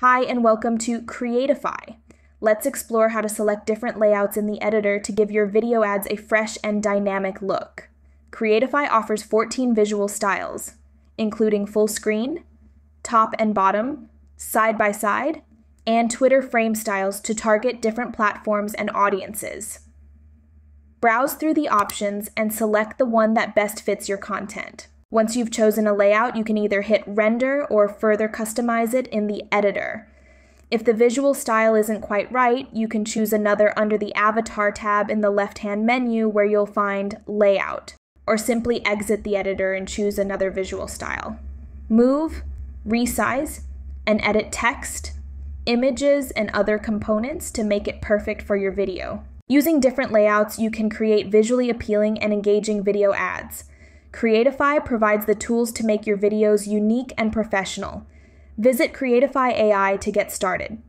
Hi, and welcome to Creatify. Let's explore how to select different layouts in the editor to give your video ads a fresh and dynamic look. Creatify offers 14 visual styles, including full screen, top and bottom, side by side, and Twitter frame styles to target different platforms and audiences. Browse through the options and select the one that best fits your content. Once you've chosen a layout, you can either hit render or further customize it in the editor. If the visual style isn't quite right, you can choose another under the avatar tab in the left hand menu where you'll find layout, or simply exit the editor and choose another visual style. Move, resize, and edit text, images, and other components to make it perfect for your video. Using different layouts, you can create visually appealing and engaging video ads. Creatify provides the tools to make your videos unique and professional. Visit Creatify AI to get started.